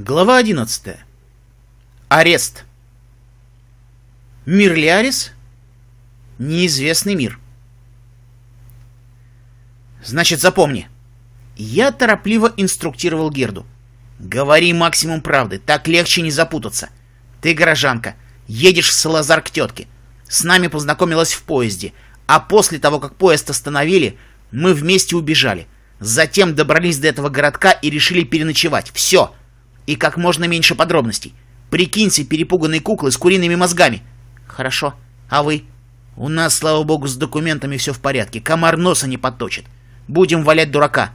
Глава 11. Арест. Мирлиарис? Неизвестный мир. Значит, запомни. Я торопливо инструктировал Герду. Говори максимум правды, так легче не запутаться. Ты горожанка, едешь в Салазар к тетке. С нами познакомилась в поезде, а после того, как поезд остановили, мы вместе убежали. Затем добрались до этого городка и решили переночевать. Все. И как можно меньше подробностей. Прикинься перепуганной куклой с куриными мозгами. Хорошо. А вы? У нас, слава богу, с документами все в порядке. Комар носа не подточит. Будем валять дурака.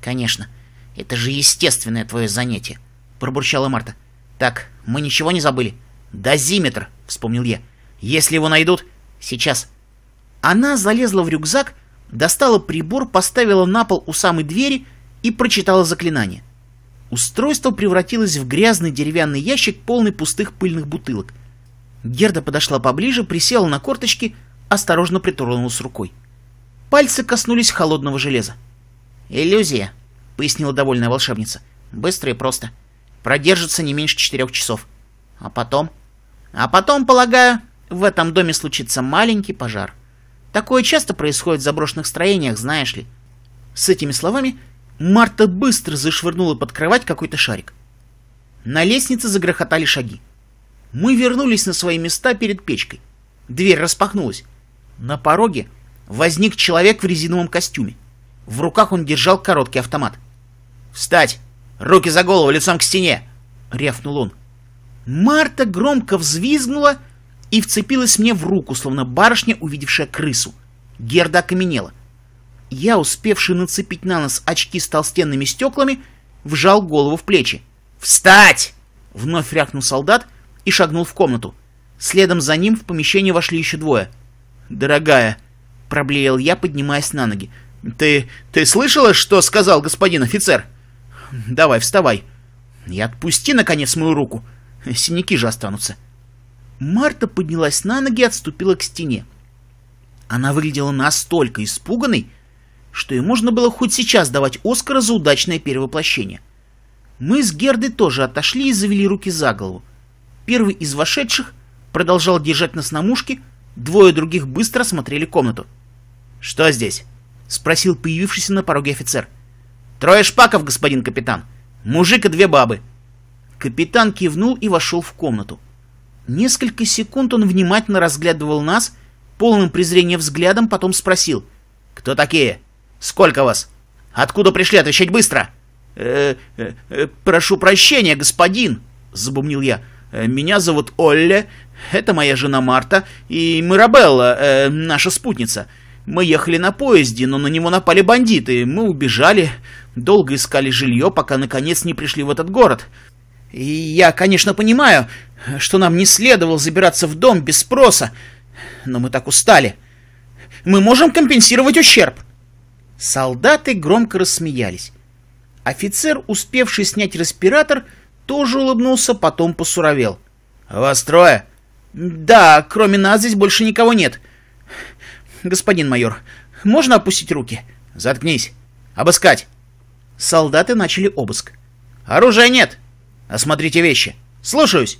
Конечно. Это же естественное твое занятие, пробурчала Марта. Так, мы ничего не забыли? Дозиметр, вспомнил я. Если его найдут... Сейчас. Она залезла в рюкзак, достала прибор, поставила на пол у самой двери и прочитала заклинание. Устройство превратилось в грязный деревянный ящик, полный пустых пыльных бутылок. Герда подошла поближе, присела на корточки, осторожно притронулась рукой. Пальцы коснулись холодного железа. «Иллюзия», — пояснила довольная волшебница. «Быстро и просто. Продержится не меньше четырех часов. А потом...» «А потом, полагаю, в этом доме случится маленький пожар. Такое часто происходит в заброшенных строениях, знаешь ли». С этими словами Марта быстро зашвырнула под кровать какой-то шарик. На лестнице загрохотали шаги. Мы вернулись на свои места перед печкой. Дверь распахнулась. На пороге возник человек в резиновом костюме. В руках он держал короткий автомат. «Встать! Руки за голову, лицом к стене!» — рявкнул он. Марта громко взвизгнула и вцепилась мне в руку, словно барышня, увидевшая крысу. Герда окаменела я, успевший нацепить на нос очки с толстенными стеклами, вжал голову в плечи. «Встать!» — вновь рявкнул солдат и шагнул в комнату. Следом за ним в помещение вошли еще двое. «Дорогая!» — проблеял я, поднимаясь на ноги. «Ты... ты слышала, что сказал господин офицер?» «Давай, вставай!» «И отпусти, наконец, мою руку! Синяки же останутся!» Марта поднялась на ноги и отступила к стене. Она выглядела настолько испуганной, что и можно было хоть сейчас давать Оскара за удачное перевоплощение. Мы с Гердой тоже отошли и завели руки за голову. Первый из вошедших продолжал держать нас на мушке, двое других быстро осмотрели комнату. «Что здесь?» — спросил появившийся на пороге офицер. «Трое шпаков, господин капитан. Мужик и две бабы». Капитан кивнул и вошел в комнату. Несколько секунд он внимательно разглядывал нас, полным презрения взглядом, потом спросил. «Кто такие?» Сколько вас? Откуда пришли? Отвечать быстро!» э, э, э, «Прошу прощения, господин!» — забумнил я. «Э, «Меня зовут Олле, это моя жена Марта и Мирабелла, э, наша спутница. Мы ехали на поезде, но на него напали бандиты. Мы убежали, долго искали жилье, пока наконец не пришли в этот город. И я, конечно, понимаю, что нам не следовало забираться в дом без спроса, но мы так устали. Мы можем компенсировать ущерб». Солдаты громко рассмеялись. Офицер, успевший снять респиратор, тоже улыбнулся, потом посуровел. «Вас трое?» «Да, кроме нас здесь больше никого нет. Господин майор, можно опустить руки?» «Заткнись! Обыскать!» Солдаты начали обыск. «Оружия нет! Осмотрите вещи! Слушаюсь!»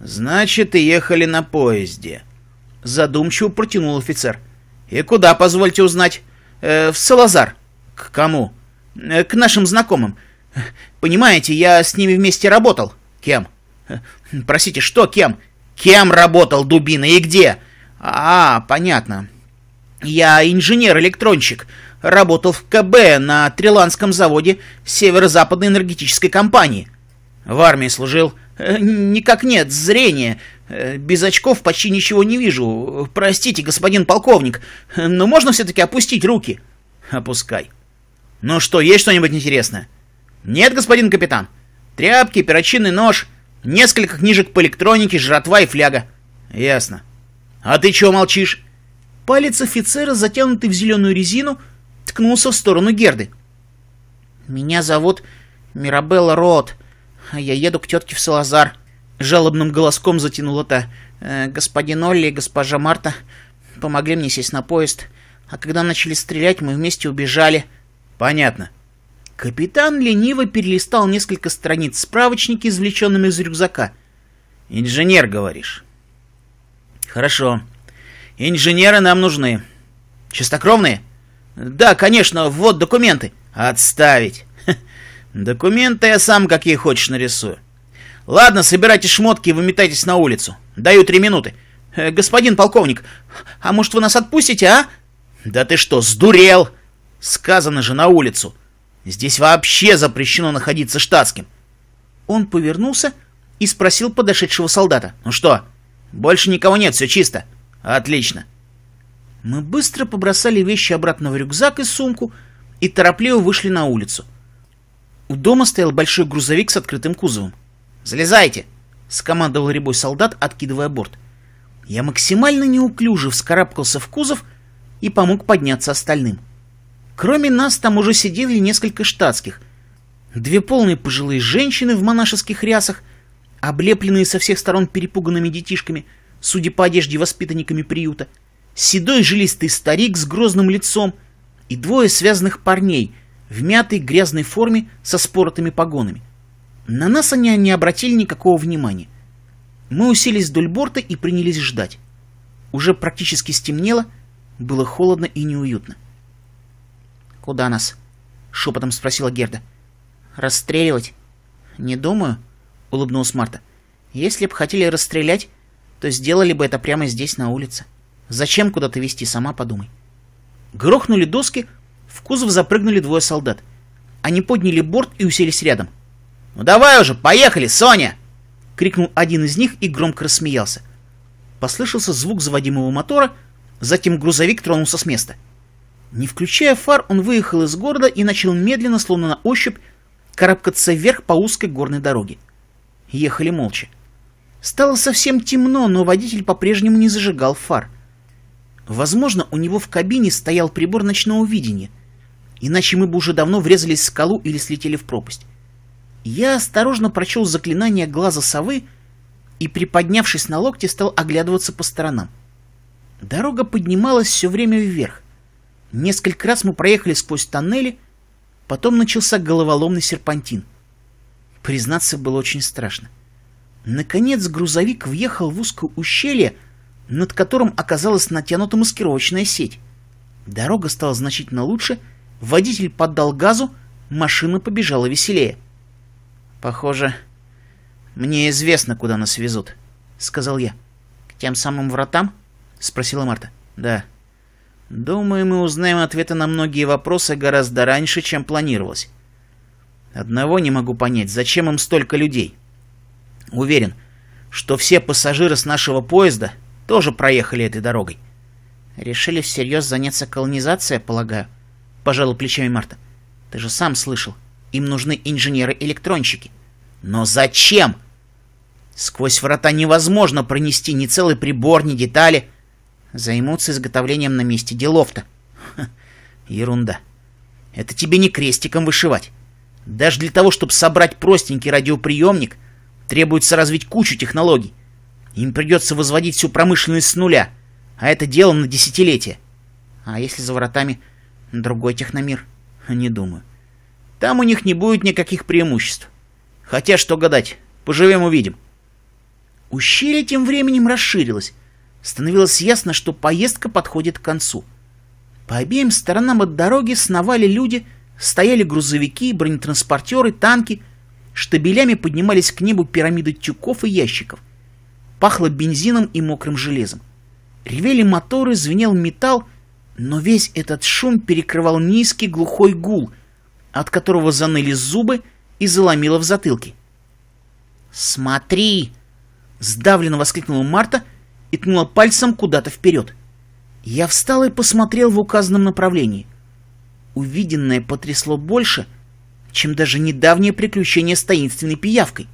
«Значит, ехали на поезде», — задумчиво протянул офицер. «И куда, позвольте узнать?» Э, в Салазар. К кому? Э, к нашим знакомым. Понимаете, я с ними вместе работал. Кем? Э, простите, что кем? Кем работал Дубина и где? А, понятно. Я инженер-электронщик. Работал в КБ на Триландском заводе Северо-Западной энергетической компании. В армии служил. Никак нет, зрение. Без очков почти ничего не вижу. Простите, господин полковник, но можно все-таки опустить руки? Опускай. Ну что, есть что-нибудь интересное? Нет, господин капитан. Тряпки, перочинный нож, несколько книжек по электронике, жратва и фляга. Ясно. А ты чего молчишь? Палец офицера, затянутый в зеленую резину, ткнулся в сторону Герды. Меня зовут Мирабелла Рот, а я еду к тетке в Салазар. Жалобным голоском затянула та. «Э, «Господин Олли госпожа Марта помогли мне сесть на поезд, а когда начали стрелять, мы вместе убежали». «Понятно. Капитан лениво перелистал несколько страниц справочника, извлеченными из рюкзака. «Инженер, говоришь?» «Хорошо. Инженеры нам нужны. Чистокровные?» «Да, конечно, вот документы». «Отставить. Документы я сам какие хочешь нарисую. Ладно, собирайте шмотки и выметайтесь на улицу. Даю три минуты. Э, господин полковник, а может вы нас отпустите, а? Да ты что, сдурел? Сказано же на улицу. Здесь вообще запрещено находиться штатским. Он повернулся и спросил подошедшего солдата. Ну что, больше никого нет, все чисто. Отлично. Мы быстро побросали вещи обратно в рюкзак и сумку и торопливо вышли на улицу. У дома стоял большой грузовик с открытым кузовом. «Залезайте!» — скомандовал рябой солдат, откидывая борт. Я максимально неуклюже вскарабкался в кузов и помог подняться остальным. Кроме нас там уже сидели несколько штатских. Две полные пожилые женщины в монашеских рясах, облепленные со всех сторон перепуганными детишками, судя по одежде воспитанниками приюта, седой жилистый старик с грозным лицом и двое связанных парней — в мятой грязной форме со споротыми погонами. На нас они не обратили никакого внимания. Мы уселись вдоль борта и принялись ждать. Уже практически стемнело, было холодно и неуютно. «Куда нас?» — шепотом спросила Герда. «Расстреливать?» «Не думаю», — улыбнулась Марта. «Если б хотели расстрелять, то сделали бы это прямо здесь, на улице. Зачем куда-то везти, сама подумай». Грохнули доски, в кузов запрыгнули двое солдат. Они подняли борт и уселись рядом. «Ну давай уже, поехали, Соня!» — крикнул один из них и громко рассмеялся. Послышался звук заводимого мотора, затем грузовик тронулся с места. Не включая фар, он выехал из города и начал медленно, словно на ощупь, карабкаться вверх по узкой горной дороге. Ехали молча. Стало совсем темно, но водитель по-прежнему не зажигал фар. Возможно, у него в кабине стоял прибор ночного видения — иначе мы бы уже давно врезались в скалу или слетели в пропасть. Я осторожно прочел заклинание глаза совы и, приподнявшись на локте, стал оглядываться по сторонам. Дорога поднималась все время вверх. Несколько раз мы проехали сквозь тоннели, потом начался головоломный серпантин. Признаться, было очень страшно. Наконец грузовик въехал в узкое ущелье, над которым оказалась натянута маскировочная сеть. Дорога стала значительно лучше — Водитель поддал газу, машина побежала веселее. «Похоже, мне известно, куда нас везут», — сказал я. «К тем самым вратам?» — спросила Марта. «Да». «Думаю, мы узнаем ответы на многие вопросы гораздо раньше, чем планировалось. Одного не могу понять, зачем им столько людей? Уверен, что все пассажиры с нашего поезда тоже проехали этой дорогой. Решили всерьез заняться колонизацией, полагаю?» — пожала плечами Марта. «Ты же сам слышал. Им нужны инженеры-электронщики». «Но зачем?» «Сквозь врата невозможно пронести ни целый прибор, ни детали. Займутся изготовлением на месте делов-то». «Ерунда. Это тебе не крестиком вышивать. Даже для того, чтобы собрать простенький радиоприемник, требуется развить кучу технологий. Им придется возводить всю промышленность с нуля, а это дело на десятилетия. А если за вратами Другой техномир? Не думаю. Там у них не будет никаких преимуществ. Хотя, что гадать, поживем увидим. Ущелье тем временем расширилось. Становилось ясно, что поездка подходит к концу. По обеим сторонам от дороги сновали люди, стояли грузовики, бронетранспортеры, танки. Штабелями поднимались к небу пирамиды тюков и ящиков. Пахло бензином и мокрым железом. Ревели моторы, звенел металл, но весь этот шум перекрывал низкий глухой гул, от которого заныли зубы и заломило в затылке. «Смотри!» — сдавленно воскликнула Марта и ткнула пальцем куда-то вперед. Я встал и посмотрел в указанном направлении. Увиденное потрясло больше, чем даже недавнее приключение с таинственной пиявкой.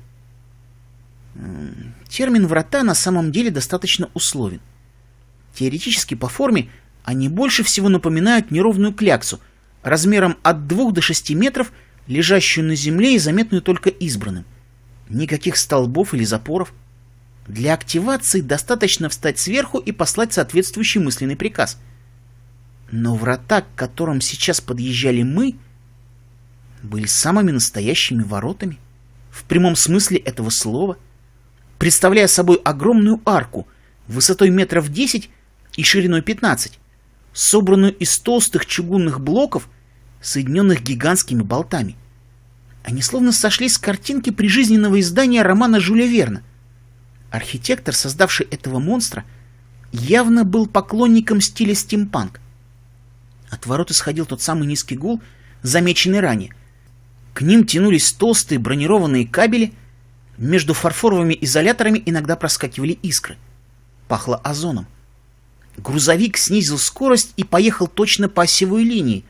Термин «врата» на самом деле достаточно условен. Теоретически по форме — они больше всего напоминают неровную кляксу, размером от 2 до 6 метров, лежащую на земле и заметную только избранным. Никаких столбов или запоров. Для активации достаточно встать сверху и послать соответствующий мысленный приказ. Но врата, к которым сейчас подъезжали мы, были самыми настоящими воротами, в прямом смысле этого слова, представляя собой огромную арку высотой метров 10 и шириной 15, собранную из толстых чугунных блоков, соединенных гигантскими болтами. Они словно сошли с картинки прижизненного издания романа Жюля Верна. Архитектор, создавший этого монстра, явно был поклонником стиля стимпанк. От ворот исходил тот самый низкий гул, замеченный ранее. К ним тянулись толстые бронированные кабели, между фарфоровыми изоляторами иногда проскакивали искры. Пахло озоном. Грузовик снизил скорость и поехал точно по осевой линии,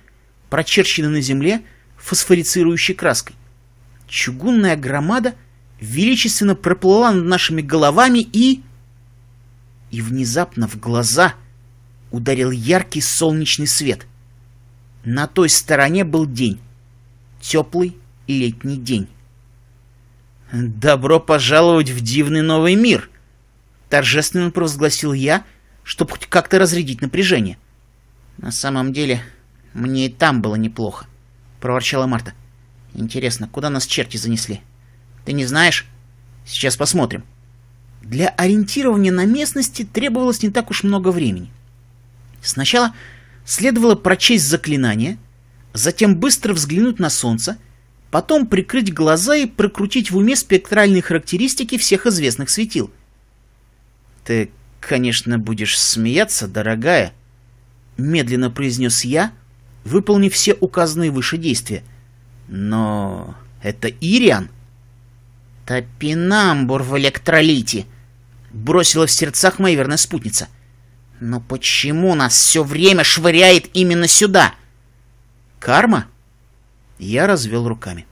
прочерченной на земле фосфорицирующей краской. Чугунная громада величественно проплыла над нашими головами и... И внезапно в глаза ударил яркий солнечный свет. На той стороне был день. Теплый летний день. «Добро пожаловать в дивный новый мир!» Торжественно провозгласил я, чтобы хоть как-то разрядить напряжение. «На самом деле, мне и там было неплохо», — проворчала Марта. Интересно, куда нас черти занесли? Ты не знаешь? Сейчас посмотрим. Для ориентирования на местности требовалось не так уж много времени. Сначала следовало прочесть заклинание, затем быстро взглянуть на солнце, потом прикрыть глаза и прокрутить в уме спектральные характеристики всех известных светил. «Ты, конечно, будешь смеяться, дорогая», — медленно произнес я, выполнив все указанные выше действия — но это Ириан? Топинамбур в электролите, бросила в сердцах моя верная спутница. Но почему нас все время швыряет именно сюда? Карма? Я развел руками.